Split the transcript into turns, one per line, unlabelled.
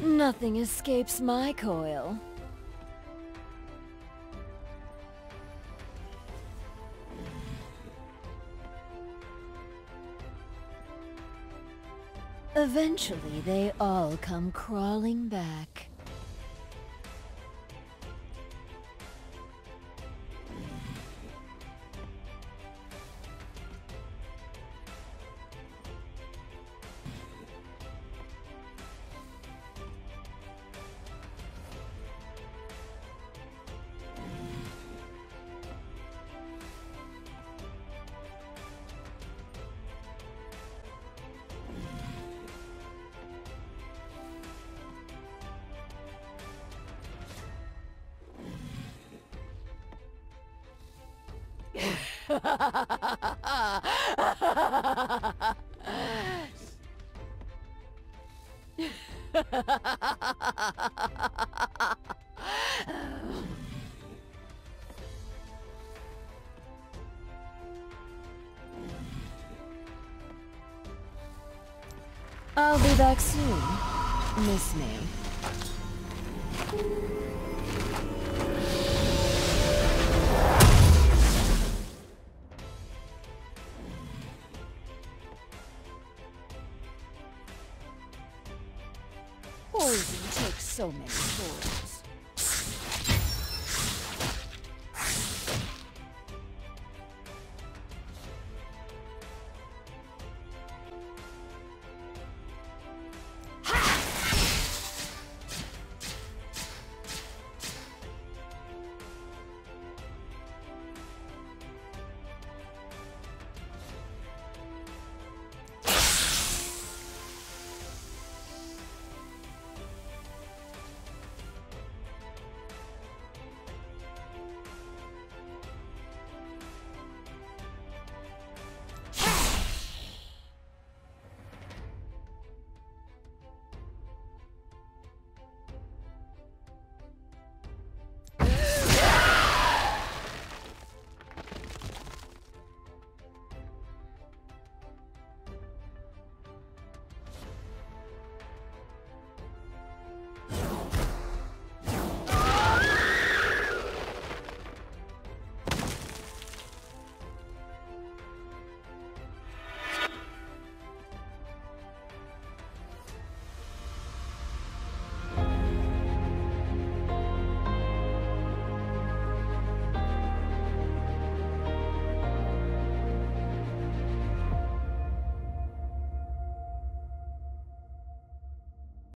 Nothing escapes my coil. Eventually, they all come crawling back. I'll be back soon. Miss me. Poison takes so many forms.